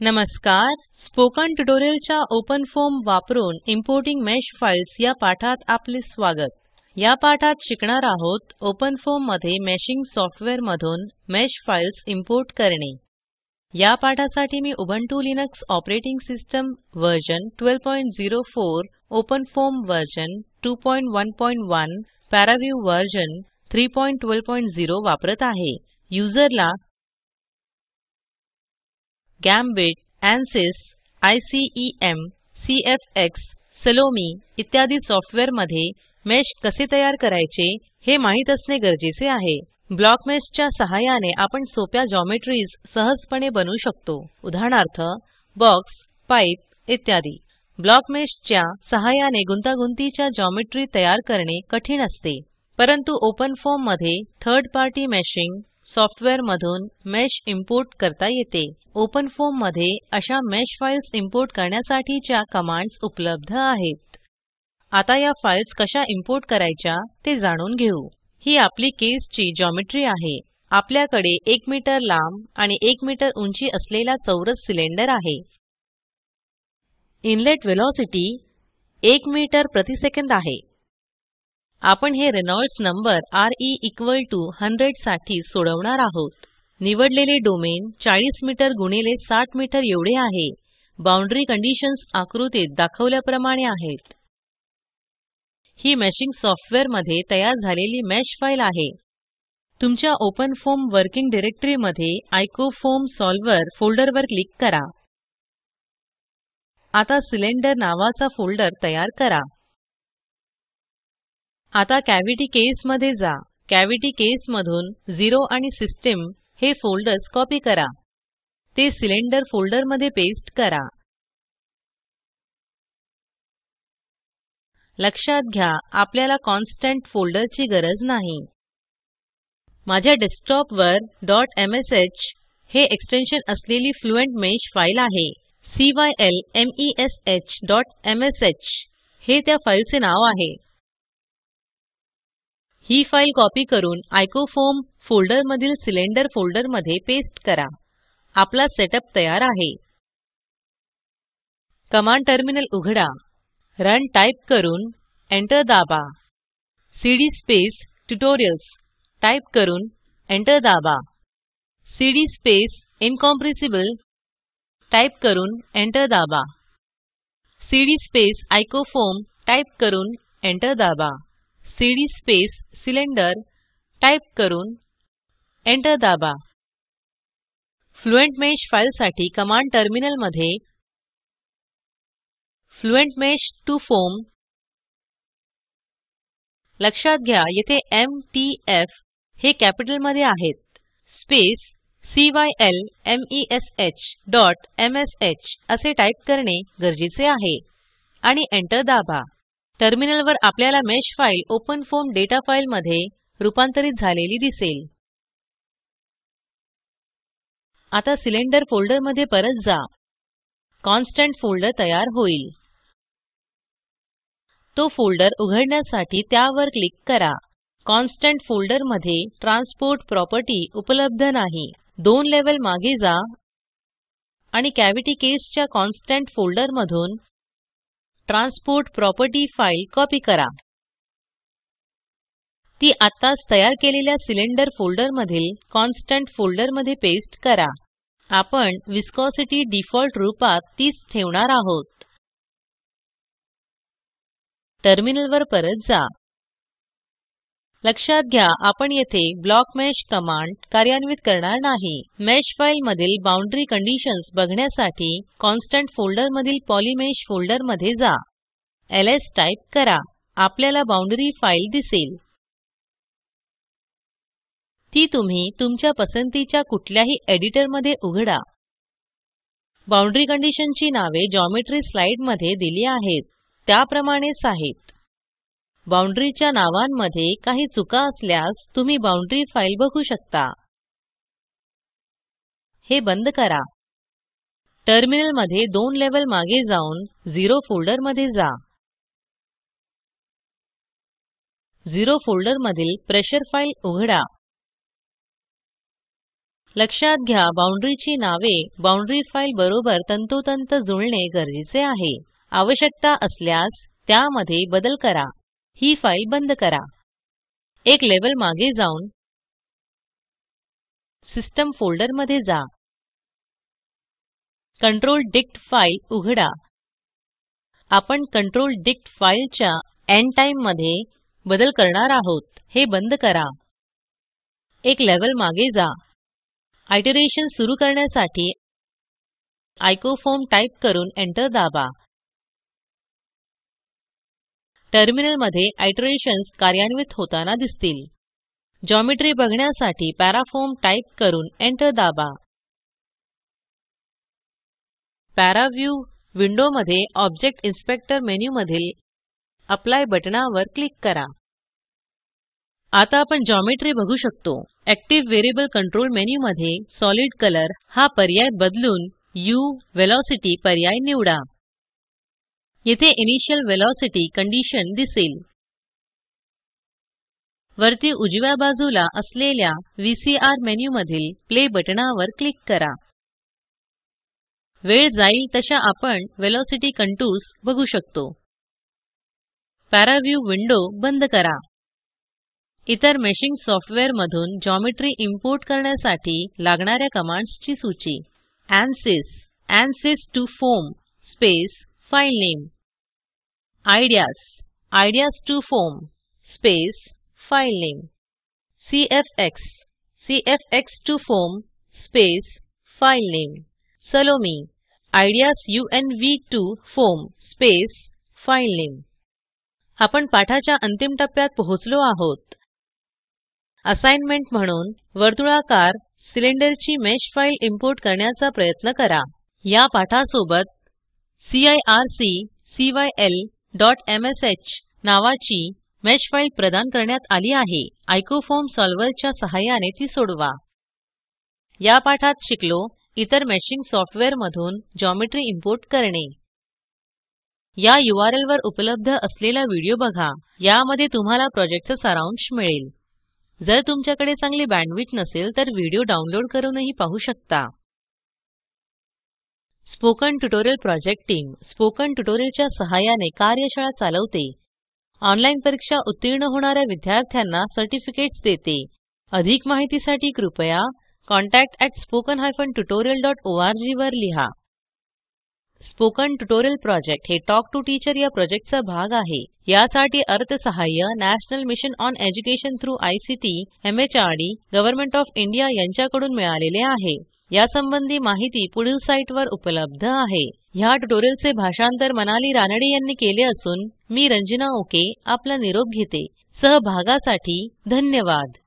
नमस्कार. स्पोकन ट्युटोरियलच्या OpenFOAM वापरून इम्पोर्टिंग मेश फाइल्स या पाठात आपले स्वागत. या पाठात शिकणार आहोत ओपन फॉर्ममध्ये मेशिंग सॉफ्टवेअर मधून मेश फाइल्स इम्पोर्ट करणे. या पाठासाठी मी Ubuntu Linux operating system version 1204 OpenFOAM version 211 ParaView version 31200 वापरत आहे. युजरला गॅम्बिट ANSYS आयसीईएम सीएफएक्स सलोमी इत्यादी सॉफ्टवेअरमध्ये मेश कसे तयार करायचे हे माहीत असणे गरजेचे आहे. ब्लॉक च्या सहाय्याने आपण सोप्या ज्योमेट्रीज सहजपणे बनवू शकतो. उदाहरणार्थ बॉक्स पाइप इत्यादी. ब्लॉक मेश च्या सहाय्याने गुंतागुंतीच्या ज्योमेट्री तयार करणे कठीण असते. परंतु ओपन फॉर्ममध्ये थर्ड पार्टी मेशिंग सॉफ्टवेअर मधून मेश इम्पोर्ट करता येते. ओपन फॉर्ममध्ये अशा मेश फाइल्स इम्पोर्ट करण्यासाठीच्या कमांड्स उपलब्ध आहेत. आता या फाइल्स कशा इम्पोर्ट करायच्या ते जाणून घेऊ. ही आपली केसची ज्योमेट्री आहे. आपल्याकडे 1 मीटर लांब आणि 1 मीटर उंची असलेला चौरस सिलेंडर आहे. इनलेट वेलोसिटी 1 मीटर प्रति सेकंद आहे. आपण हे रेनॉल्ड्स नंबर RE 100 साठी सोडवणार आहोत. निवडलेले डोमेन 40 मीटर गुणिले 60 मीटर एवढे आहे. बाउंड्री कंडिशन्स आकृतीत दाखवल्याप्रमाणे आहेत. ही मेशिंग सॉफ्टवेअरमध्ये तयार झालेली मेश फाईल आहे. तुमच्या ओपन फॉर्म वर्किंग डायरेक्टरी मध्ये आयकोफॉर्म सॉल्व्हर फोल्डर वर क्लिक करा. आता सिलेंडर नावाचा फोल्डर तयार करा. आता कॅव्हिटी केस मध्ये जा. कॅव्हिटी केस मधून 0 आणि सिस्टम हे फोल्डर्स कॉपी करा. ते सिलेंडर फोल्डरमध्ये पेस्ट करा. लक्षात घ्या आपल्याला कॉन्स्टंट फोल्डर ची गरज नाही. माझ्या डेस्कटॉप वर. msh हे एक्सटेन्शन असलेली फ्लुएंट मेश फाईल आहे. Cylmeshmsh हे त्या फाईलचे नाव आहे. ही फाईल कॉपी करून आयकोफोम फोल्डर मधील सिलेंडर फोल्डरमध्ये पेस्ट करा. आपला सेटअप तयार आहे. कमांड टर्मिनल उघडा. रन टाइप करून एंटर दाबा. सीडी स्पेस ट्युटोरियल्स टाइप करून एंटर दाबा. सीडी स्पेस इनकॉम्प्रेसिबल टाइप करून एंटर दाबा. सीडी स्पेस आयकोफोम टाइप करून एंटर दाबा. सीडी स्पेस सिलेंडर टाइप करून एंटर दाबा. फ्लुएंट मेश फाइलसाठी कमांड टर्मिनलमध्ये फ्लुएंट मेश टू फोम. लक्षात घ्या येथे एमटीएफ हे कॅपिटलमध्ये आहेत. स्पेस cylmesh.msh असे टाइप करणे गरजेचे आहे आणि एंटर दाबा. टर्मिनलवर आपल्याला mesh file OpenFOAM data फाईलमध्ये रूपांतरित झालेली दिसेल. आता सिलेंडर फोल्डरमध्ये परत जा. कॉन्स्टंट फोल्डर तयार होईल. तो फोल्डर उघडण्यासाठी त्यावर क्लिक करा. कॉन्स्टंट फोल्डरमध्ये ट्रान्सपोर्ट प्रॉपर्टी उपलब्ध नाही. दोन लेवल मागे जा. आणि कॅव्हिटी केसच्या कॉन्स्टंट फोल्डर मधून ट्रान्सपोर्ट प्रॉपर्टी फाईल कॉपी करा. ती आत्ताच तयार केलेल्या सिलेंडर फोल्डर मधील कॉन्स्टंट फोल्डरमध्ये पेस्ट करा. आपण विस्कोसिटी डिफॉल्ट रूपात तीच ठेवणार आहोत. टर्मिनलवर परत जा. लक्षात घ्या आपण येथे ब्लॉक मेश कमांड कार्यान्वित करणार नाही. मेश फाइल मधील बाउंड्री कंडिशन्स बघण्यासाठी कॉन्स्टंट फोल्डर मधील पॉलीमेश फोल्डरमध्ये जा. एलएस टाइप करा. आपल्याला बाउंड्री फाईल दिसेल. ती तुम्ही तुमच्या पसंतीच्या कुठल्याही एडिटरमध्ये उघडा. बाउंड्री कंडिशनची नावे ज्योमेट्री स्लाइडमध्ये दिली आहेत. त्याप्रमाणेच आहेत. बाउंडरीच्या नावांमध्ये काही चुका असल्यास तुम्ही बाउंड्री फाईल बघू शकता. हे बंद करा. टर्मिनलमध्ये दोन लेवल मागे जाऊन 0 फोल्डरमध्ये जा. 0 फोल्डर मधील प्रेशर फाईल उघडा. लक्षात घ्या बाउंड्रीची नावे बाउंड्री फाईल बरोबर तंतोतंत जुळणे गरजेचे आहे. आवश्यकता असल्यास त्यामध्ये बदल करा. ही फाईल बंद करा. एक लेवल मागे जाऊन सिस्टम फोल्डरमध्ये जा. कंट्रोल डिक्ट फाईल उघडा. आपण कंट्रोल डिक्ट फाईलच्या एंड टाइममध्ये बदल करणार आहोत. हे बंद करा. एक लेवल मागे जा. आयटरेशन सुरू करण्यासाठी आयकोफॉर्म टाईप करून एंटर दाबा. टर्मिनलमध्ये आयटरेशन्स कार्यान्वित होताना दिसतील. ज्योमेट्री बघण्यासाठी पॅराफॉर्म टाईप करून एंटर दाबा. पॅराव्ह्यू विंडोमध्ये ऑब्जेक्ट इन्स्पेक्टर मेनूमधील अप्लाय बटणावर क्लिक करा. आता आपण ज्योमेट्री बघू शकतो. ऍक्टिव्ह व्हेरिएबल कंट्रोल मेनूमध्ये सॉलिड कलर हा पर्याय बदलून u व्हेलॉसिटी पर्याय निवडा. येथे इनिशियल व्हेलॉसिटी कंडिशन दिसेल. वरती उजव्या बाजूला असलेल्या व्हीसीआर मेनूमधील प्ले बटणावर क्लिक करा. वेळ जाईल तशा आपण वेलोसिटी कंटूर्स बघू शकतो. पॅराव्ह्यू विंडो बंद करा. इतर मेशिंग सॉफ्टवेअर मधून ज्योमेट्री इम्पोर्ट करण्यासाठी लागणाऱ्या कमांड्सची सूची. ANSYS ANSYS to foam space filename ideas ideas to foam space filename CFX CFX to foam space filename Salome ideas UNV2 foam space filename आपण पाठाच्या अंतिम टप्प्यात पोहोचलो आहोत. असाइनमेंट म्हणून वर्तुळाकार सिलेंडरची मेश फाईल इम्पोर्ट करण्याचा प्रयत्न करा. या पाठासोबत cisc cyl नावाची मेश फाईल प्रदान करण्यात आली आहे. आयकोफॉर्म सॉल्व्हर सहाय्याने ती सोडवा. या पाठात शिकलो इतर मेशिंग सॉफ्टवेअर मधून ज्योमेट्री इम्पोर्ट करणे. या URL वर उपलब्ध असलेला व्हिडिओ बघा. यामध्ये तुम्हाला प्रोजेक्टचा सारांश मिळेल. जर तुमच्याकडे चांगली बँडविड्थ नसेल तर व्हिडिओ डाउनलोड करूनही पाहू शकता. Spoken tutorial project team spoken ट्युटोरियलच्या सहाय्याने कार्यशाळा चालवते. ऑनलाईन परीक्षा उत्तीर्ण होणाऱ्या विद्यार्थ्यांना सर्टिफिकेट्स देते. अधिक माहितीसाठी कृपया contact at spoken tutorial dot वर लिहा. स्पोकन ट्युटोरियल प्रोजेक्ट हे टॉक टू टीचर या प्रोजेक्टचा भाग आहे. यासाठी अर्थसहाय्य national mission on education through ICT MHRD government of India यांच्याकडून मिळालेले आहे. यासंबंधी माहिती पुढील साईटवर उपलब्ध आहे. ह्या ट्युटोरियलचे भाषांतर मनाली रानडे यांनी केले असून मी रंजना ओके आपला निरोप घेते. सहभागासाठी धन्यवाद.